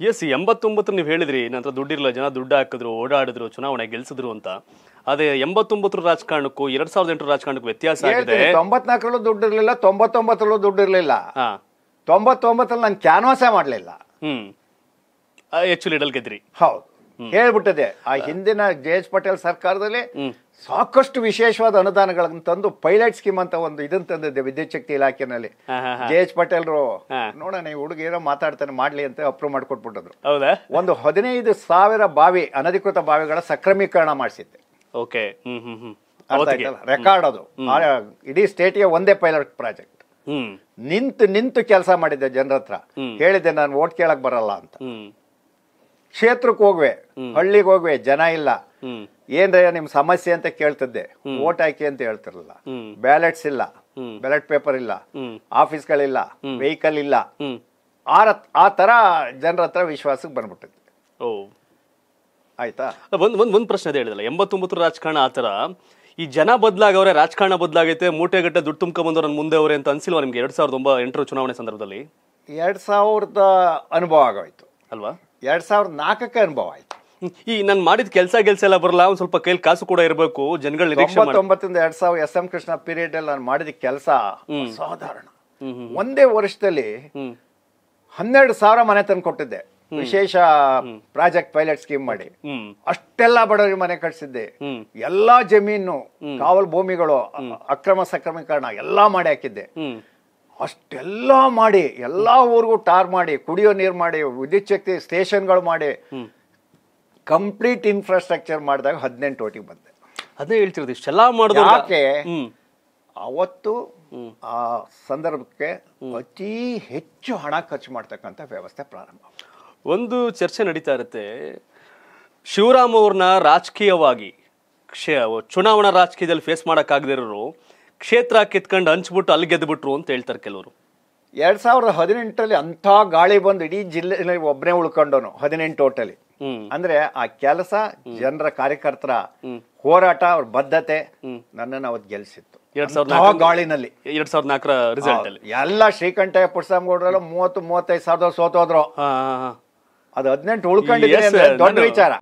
S ಎಂಬತ್ತೊಂಬತ್ತು ನೀವು ಹೇಳಿದ್ರಿ ನಂತರ ದುಡ್ಡಿರಲ್ಲ ಜನ ದುಡ್ಡು ಹಾಕಿದ್ರು ಓಡಾಡಿದ್ರು ಚುನಾವಣೆ ಗೆಲ್ಸಿದ್ರು ಅಂತ. ಅದೇ ಎಂಬತ್ತೊಂಬತ್ತರ ರಾಜಕಾರಣಕ್ಕೂ ಎರಡ್ ಸಾವಿರದ ಎಂಟರ ರಾಜಕಾರಣಕ್ಕೂ ವ್ಯತ್ಯಾಸ ಆಗಿದೆ. ತೊಂಬತ್ನಾಲ್ಕರಲ್ಲೂ ದುಡ್ಡು ಇರಲಿಲ್ಲ ತೊಂಬತ್ತೊಂಬತ್ತರಲ್ಲೂ ದುಡ್ಡು ಇರಲಿಲ್ಲ. ತೊಂಬತ್ತೊಂಬತ್ತರಲ್ಲಿ ನಾನು ಕ್ಯಾನ್ವಾಸೇ ಮಾಡಲಿಲ್ಲ. ಹ್ಮ್. ಹೆಚ್ಚು ಲೀಡಲ್ ಗೆದ್ರಿ. ಹೌದು. ಹೇಳ್ಬಿಟ್ಟದೆ. ಆ ಹಿಂದಿನ ಜೆ ಎಚ್ ಪಟೇಲ್ ಸರ್ಕಾರದಲ್ಲಿ ಸಾಕಷ್ಟು ವಿಶೇಷವಾದ ಅನುದಾನಗಳನ್ನು ತಂದು ಪೈಲಟ್ ಸ್ಕೀಮ್ ಅಂತ ಒಂದು ಇದನ್ನ ತಂದಿದ್ದೆ ವಿದ್ಯುತ್ ಶಕ್ತಿ ಇಲಾಖೆನಲ್ಲಿ. J H ಪಟೇಲ್ರು. ನೋಡೋಣ ಈ ಹುಡುಗ ಏನೋ ಮಾತಾಡ್ತಾನೆ ಮಾಡ್ಲಿ ಅಂತ ಅಪ್ರೂವ್ ಮಾಡ್ಕೊಟ್ಬಿಟ್ಟಿದ್ರು. ಒಂದು ಹದಿನೈದು ಸಾವಿರ ಬಾವಿ ಅನಧಿಕೃತ ಬಾವಿಗಳ ಸಕ್ರಮೀಕರಣ ಮಾಡಿಸಿದ್ದೆ. ಓಕೆ. ರೆಕಾರ್ಡ್ ಅದು. ಇಡೀ ಸ್ಟೇಟ್ಗೆ ಒಂದೇ ಪೈಲಟ್ ಪ್ರಾಜೆಕ್ಟ್ ನಿಂತು ನಿಂತು ಕೆಲಸ ಮಾಡಿದ್ದೆ ಜನರ ಹತ್ರ. ಹೇಳಿದ್ದೆ ನಾನು ಓಟ್ ಕೇಳಕ್ ಬರಲ್ಲ ಅಂತ. ಕ್ಷೇತ್ರಕ್ಕೆ ಹೋಗ್ವೆ ಹಳ್ಳಿಗೆ ಹೋಗ್ವೆ ಜನ ಇಲ್ಲ. ಏನ್ರ ನಿಮ್ ಸಮಸ್ಯೆ ಅಂತ ಕೇಳ್ತಿದ್ದೆ. ಓಟ್ ಹಾಕಿ ಅಂತ ಹೇಳ್ತಿರಲಿಲ್ಲ. ಬ್ಯಾಲೆಟ್ಸ್ ಇಲ್ಲ. ಬ್ಯಾಲೆಟ್ ಪೇಪರ್ ಇಲ್ಲ. ಆಫೀಸ್ ಆಫೀಸ್ಗಳಿಲ್ಲ. ವೆಹಿಕಲ್ ಇಲ್ಲ. ಆ ಆ ತರ ಜನರ ಹತ್ರ ವಿಶ್ವಾಸಕ್ಕೆ ಬಂದ್ಬಿಟ್ಟಿದ್ದೆ. ಆಯ್ತಾ? ಒಂದ್ ಒಂದ್ ಒಂದ್ ಪ್ರಶ್ನೆ ಹೇಳಿದಲ್ಲ ಎಂಬತ್ತೊಂಬತ್ತರ ರಾಜಕಾರಣ ಆತರ ಈ ಜನ ಬದಲಾಗವ್ರೆ ರಾಜಕಾರಣ ಬದಲಾಗೈತೆ ಮೂಟೆಗಟ್ಟೆ ದುಡ್ಡು ತುಂಬ್ಕೊಂಬಂದವ್ರ ಮುಂದೆ ಅವ್ರೆ ಅಂತ ಅನ್ಸಿಲ್ವಾ ನಿಮ್ಗೆ? ಎರಡ್ ಸಾವಿರದ ಒಂಬತ್ತು ಎಂಟರ ಚುನಾವಣೆ ಸಂದರ್ಭದಲ್ಲಿ? ಎರಡ್ ಸಾವಿರದ ಅನುಭವ ಆಗೋಯ್ತು. ಅಲ್ವಾ? ಎರಡ್ ಸಾವಿರದ ನಾಲ್ಕಕ್ಕೆ ಅನುಭವ ಆಯ್ತು. ಈ ನಾನು ಮಾಡಿದ ಕೆಲಸ ಗೆಲ್ಸ ಎಲ್ಲ ಬರಲ್ಲ ಒಂದ್ ಸ್ವಲ್ಪ ಕೈಲಿ ಕಾಸು ಕೂಡ ಇರಬೇಕು ಜನಗಳ ನಿರೀಕ್ಷೆ ಮಾಡಿ ತೊಂಬತ್ತೊಂಬತ್ತರಿಂದ ಎರಡ್ ಸಾವಿರ ಎಸ್ ಎಂ ಕೃಷ್ಣ ಪೀರಿಯಡ್ ಅಲ್ಲಿ ನಾನು ಮಾಡಿದ ಕೆಲಸ ಸಾಧಾರಣ ಒಂದೇ ವರ್ಷದಲ್ಲಿ ಹ್ಮ್. ಹನ್ನೆರಡು ಸಾವಿರ ಮನೆ ತಂದು ಕೊಟ್ಟಿದ್ದೆ. ವಿಶೇಷ ಪ್ರಾಜೆಕ್ಟ್ ಪೈಲಟ್ ಸ್ಕೀಮ್ ಮಾಡಿ. ಹ್ಮ್. ಅಷ್ಟೆಲ್ಲ ಬಡವರಿಗೆ ಮನೆ ಕಟ್ಸಿದ್ದೆ. ಹ್ಮ್. ಎಲ್ಲಾ ಜಮೀನು ಕಾವಲ್ ಭೂಮಿಗಳು ಅಕ್ರಮ ಸಕ್ರಮೀಕರಣ ಎಲ್ಲಾ ಮಾಡಿ ಹಾಕಿದ್ದೆ. ಹ್ಮ್. ಅಷ್ಟೆಲ್ಲ ಮಾಡಿ ಎಲ್ಲ ಊರಿಗೂ ಟಾರ್ ಮಾಡಿ ಕುಡಿಯೋ ನೀರು ಮಾಡಿ ವಿದ್ಯುತ್ ಶಕ್ತಿ ಸ್ಟೇಷನ್ಗಳು ಮಾಡಿ ಕಂಪ್ಲೀಟ್ ಇನ್ಫ್ರಾಸ್ಟ್ರಕ್ಚರ್ ಮಾಡಿದಾಗ ಹದಿನೆಂಟು ಓಟಿಗೆ ಬಂದೆ. ಅದೇ ಹೇಳ್ತಿರೋದು ಇಷ್ಟೆಲ್ಲ ಮಾಡಿದ್ರು ಯಾಕೆ? ಅವತ್ತು ಆ ಸಂದರ್ಭಕ್ಕೆ ಅತಿ ಹೆಚ್ಚು ಹಣ ಖರ್ಚು ಮಾಡ್ತಕ್ಕಂಥ ವ್ಯವಸ್ಥೆ ಪ್ರಾರಂಭ. ಒಂದು ಚರ್ಚೆ ನಡೀತಾ ಇರುತ್ತೆ. ಶಿವರಾಮ್ ಅವ್ರನ್ನ ರಾಜಕೀಯವಾಗಿ ಕ್ಷ ಚುನಾವಣಾ ರಾಜಕೀಯದಲ್ಲಿ ಫೇಸ್ ಮಾಡೋಕ್ಕಾಗದಿರೋರು ಕ್ಷೇತ್ರ ಕಿತ್ಕೊಂಡು ಹಂಚ್ಬಿಟ್ಟು ಅಲ್ಲಿ ಗೆದ್ದುಬಿಟ್ರು ಅಂತ ಹೇಳ್ತಾರೆ ಕೆಲವರು. ಎರಡ್ ಸಾವಿರದ ಹದಿನೆಂಟರಲ್ಲಿ ಅಂಥ ಗಾಳಿ ಬಂದು ಇಡೀ ಜಿಲ್ಲೆ ಒಬ್ಬನೇ ಉಳ್ಕೊಂಡವನು ಹದಿನೆಂಟು ಟೋಟಲಿ ಅಂದ್ರೆ ಆ ಕೆಲಸ ಜನರ ಕಾರ್ಯಕರ್ತರ ಹೋರಾಟ ಅವ್ರ ಬದ್ಧತೆ ನನ್ನನ್ನು ಅವತ್ತು ಗೆಲ್ಸಿತ್ತು. ಎರಡ್ ಸಾವಿರದ ಗಾಳಿನಲ್ಲಿ. ಎರಡ್ ಸಾವಿರದ ನಾಲ್ಕರ ರಿಸಲ್ಟ್ ಅಲ್ಲಿ. ಎಲ್ಲ ಶ್ರೀಕಂಠಯ್ಯ ಪುಟ್ಸಾಮ್ಗೌಡ್ರೆಲ್ಲ ಮೂವತ್ತು ಮೂವತ್ತೈದು ಸಾವಿರದ ಸೋತೋದ್ರು. ಅದು ಹದಿನೆಂಟು ಉಳ್ಕೊಂಡಿದೆ ದೊಡ್ಡ ವಿಚಾರ.